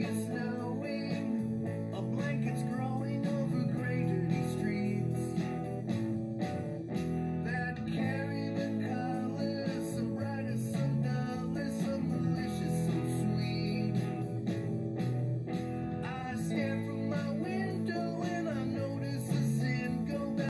It's